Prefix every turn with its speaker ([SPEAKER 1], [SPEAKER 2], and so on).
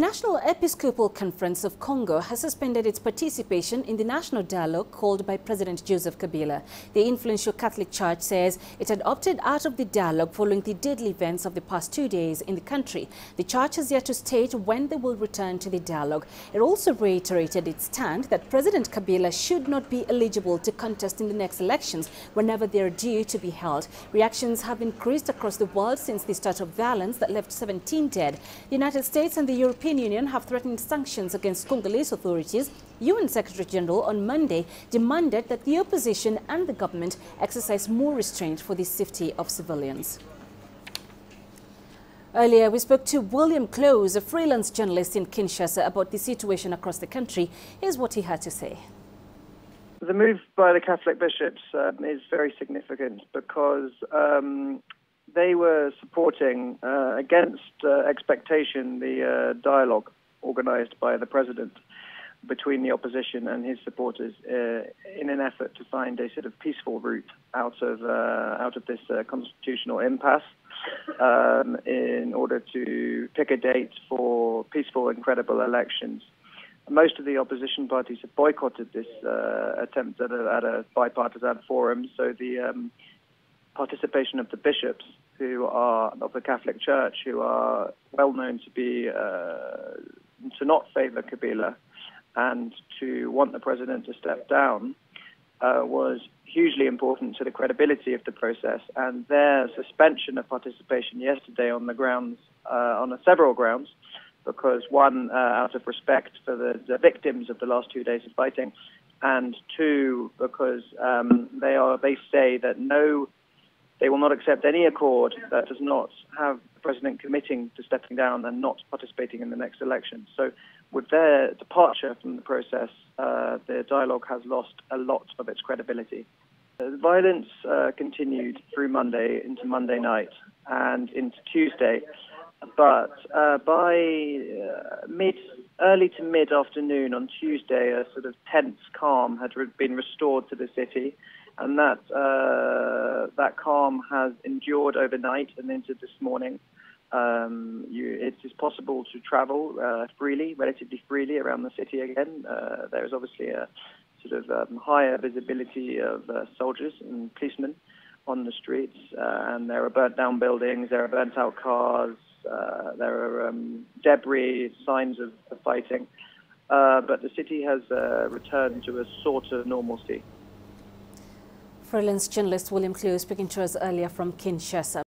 [SPEAKER 1] The National Episcopal Conference of Congo has suspended its participation in the national dialogue called by President Joseph Kabila. The influential Catholic Church says it had opted out of the dialogue following the deadly events of the past two days in the country. The church has yet to state when they will return to the dialogue. It also reiterated its stand that President Kabila should not be eligible to contest in the next elections whenever they are due to be held. Reactions have increased across the world since the start of violence that left 17 dead. The United States and the European European Union have threatened sanctions against Congolese authorities. UN Secretary General on Monday demanded that the opposition and the government exercise more restraint for the safety of civilians. Earlier, we spoke to William Clowes, a freelance journalist in Kinshasa, about the situation across the country. Here's what he had to say.
[SPEAKER 2] The move by the Catholic bishops um, is very significant because um, they were supporting, uh, against uh, expectation, the uh, dialogue organized by the president between the opposition and his supporters uh, in an effort to find a sort of peaceful route out of uh, out of this uh, constitutional impasse um, in order to pick a date for peaceful and credible elections. Most of the opposition parties have boycotted this attempt at a, at a, bipartisan forum, so the um, participation of the bishops who are of the Catholic Church, who are well known to be uh, to not favour Kabila and to want the president to step down, uh, was hugely important to the credibility of the process. And their suspension of participation yesterday on the grounds, uh, on several grounds, because one, uh, out of respect for the, the victims of the last two days of fighting, and two, because um, they are they say that no they will not accept any accord that does not have the president committing to stepping down and not participating in the next election. So, with their departure from the process, uh, the dialogue has lost a lot of its credibility. The violence uh, continued through Monday into Monday night and into Tuesday, but uh, by uh, mid, early to mid afternoon on Tuesday, a sort of tense calm had been restored to the city, and that uh, that calm has endured overnight and into this morning. Um, you, it is possible to travel uh, freely, relatively freely around the city again. Uh, there is obviously a sort of um, higher visibility of uh, soldiers and policemen on the streets, uh, and there are burnt down buildings, there are burnt out cars, uh, there are um, debris, signs of, of fighting. but the city has returned to a sort of normalcy.
[SPEAKER 1] Freelance journalist William Clowes speaking to us earlier from Kinshasa.